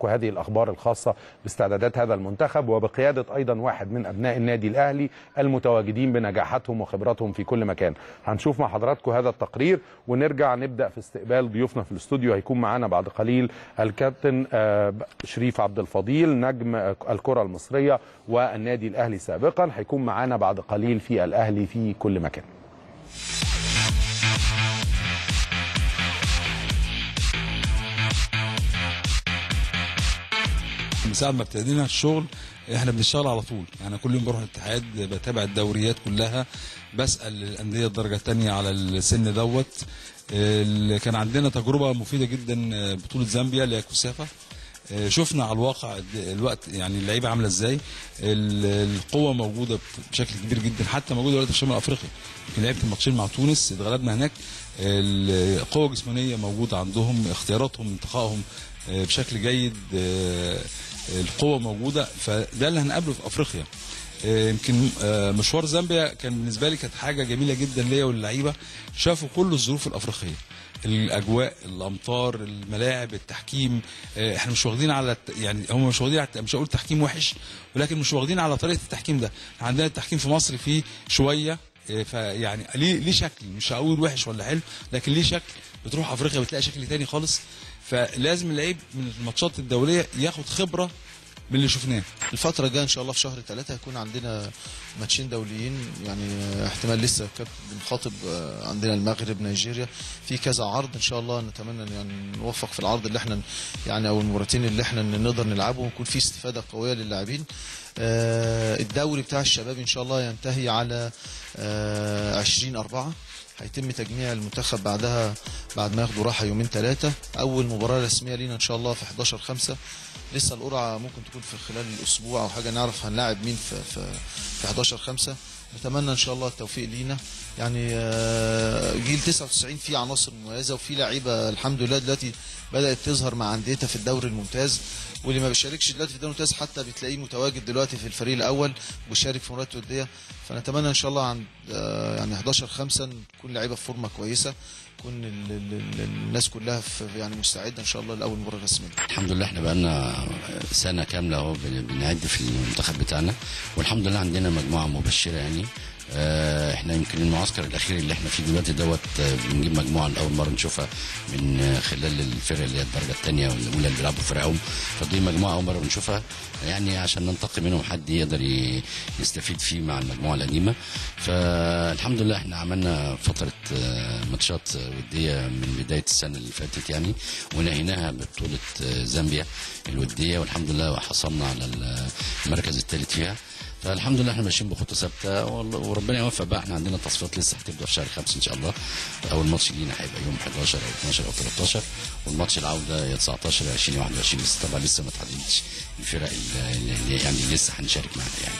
وهذه الأخبار الخاصة باستعدادات هذا المنتخب وبقيادة أيضا واحد من أبناء النادي الأهلي المتواجدين بنجاحاتهم وخبراتهم في كل مكان. هنشوف مع حضراتكم هذا التقرير ونرجع نبدأ في استقبال ضيوفنا في الاستوديو. هيكون معانا بعد قليل الكابتن آه، شريف عبد الفضيل نجم آه، الكرة المصرية والنادي الأهلي سابقا. هيكون معانا بعد قليل في الأهلي في كل مكان. ساعة ما ابتدينا الشغل إحنا بنشتغل على طول. يعني كل يوم بروح الاتحاد بتابع الدوريات كلها. بسأل الأندية الدرجة الثانية على السن دوت. كان عندنا تجربة مفيدة جدا بطولة زامبيا اللي هي كوسافا. آه، شفنا على الواقع الوقت يعني اللعيبة عاملة إزاي. ال- القوة موجودة بشكل كبير جدا حتى موجودة دلوقتي في شمال أفريقيا. لعبت الماتشين مع تونس اتغلبنا هناك. القوه الجسمانيه موجودة عندهم اختياراتهم انتقائهم آه، بشكل جيد. آه، القوة موجودة فده اللي هنقابله في أفريقيا. آه، يمكن آه، مشوار زامبيا كان بالنسبة لي كانت حاجة جميلة جدا ليا واللعيبة. شافوا كل الظروف الأفريقية الأجواء الأمطار الملاعب التحكيم. آه، إحنا مش واخدين على يعني هم مش واخدين على مش هقول تحكيم وحش ولكن مش واخدين على طريقة التحكيم ده. عندنا التحكيم في مصر فيه شوية فيعني ليه ليه شكل؟ مش هقول وحش ولا حلو لكن ليه شكل؟ بتروح أفريقيا بتلاقي شكل تاني خالص. فلازم اللعيب من الماتشات الدولية ياخد خبرة من اللي شفناه. الفترة الجاية إن شاء الله في شهر ثلاثة هيكون عندنا ماتشين دوليين يعني احتمال لسه كاب- بنخاطب آه، عندنا المغرب نيجيريا. في كذا عرض إن شاء الله نتمنى يعني نوفق في العرض اللي إحنا يعني أو المباراتين اللي إحنا نقدر نلعبهم ويكون في استفادة قوية للاعبين. الدوري بتاع الشباب إن شاء الله ينتهي على 20 أربعة. هيتم تجميع المنتخب بعدها بعد ما ياخدوا راحة يومين ثلاثة أول مباراة رسمية لينا إن شاء الله في 11 5 لسه القرعة ممكن تكون في خلال الأسبوع أو حاجة نعرف هنلاعب مين في في, في 11 5 نتمنى إن شاء الله التوفيق لينا. يعني آه، جيل 99 فيه عناصر مميزة وفي لعيبة الحمد لله دلوقتي بدأت تظهر مع انديتها في الدوري الممتاز. واللي ما بيشاركش دلوقتي في الدوري الممتاز حتى بتلاقيه متواجد دلوقتي في الفريق الأول وبيشارك في مباريات وديه فنتمنى إن شاء الله عند آه، يعني 11 5 نكون لعيبة في فورمة كويسة ال- الناس كلها في يعني مستعدة إن شاء الله لأول مباراه رسمية. الحمد لله إحنا بقالنا سنة كاملة أهو بن- بنعد في المنتخب بتاعنا والحمد لله عندنا مجموعة مبشرة يعني. إحنا يمكن المعسكر الأخير اللي إحنا فيه دلوقتي دوت آه، بنجيب مجموعة لأول مرة نشوفها من آه، خلال الفرق اللي هي الدرجة الثانية والأولى اللي بيلعبوا فرقهم فدي مجموعة أول مرة بنشوفها يعني عشان ننتقي منهم حد يقدر يستفيد فيه مع المجموعة القديمة. فالحمد لله إحنا عملنا فترة ماتشات ودية من بداية السنة اللي فاتت يعني ونهيناها ببطولة زامبيا الودية. والحمد لله حصلنا على المركز الثالث فيها. فالحمد لله إحنا ماشيين بخطة ثابتة وربنا يوفق بقى. إحنا عندنا تصفيات لسه هتبدا في شهر خمسة إن شاء الله. أول ماتش لينا هيبقى يوم 11 أو 12 أو 13 والماتش العودة يا 19 يا 20 21 لسه طبعا لسه ما اتحددتش الفرق اللي- يعني لسه هنشارك معاها يعني.